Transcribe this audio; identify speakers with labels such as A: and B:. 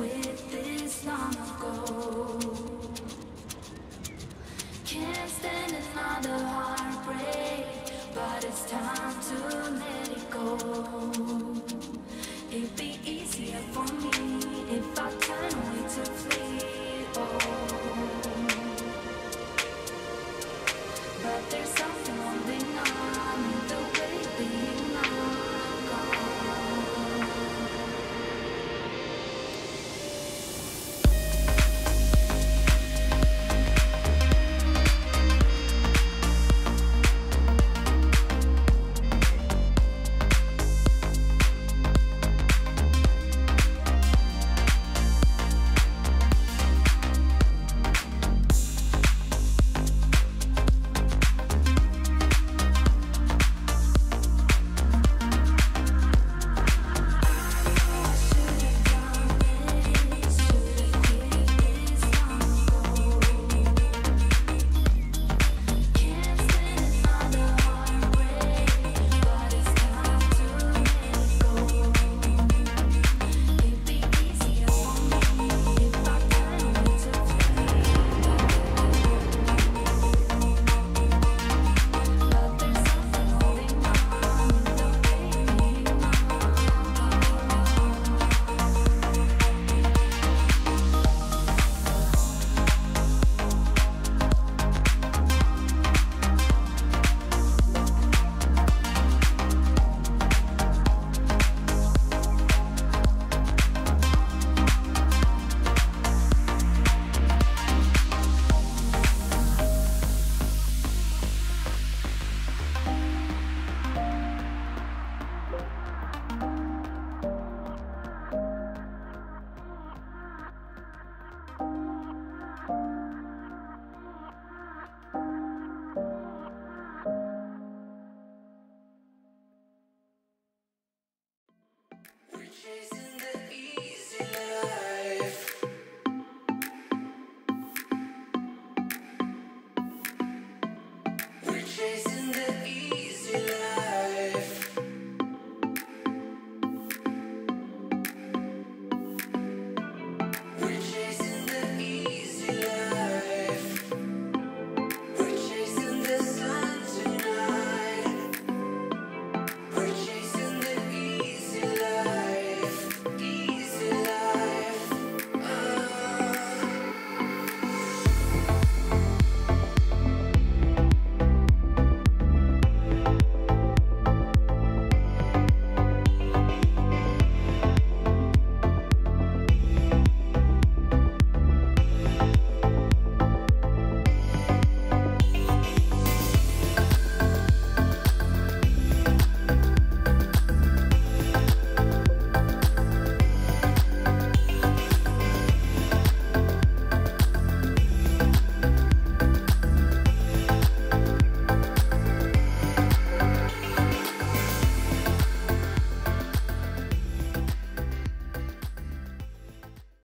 A: quit.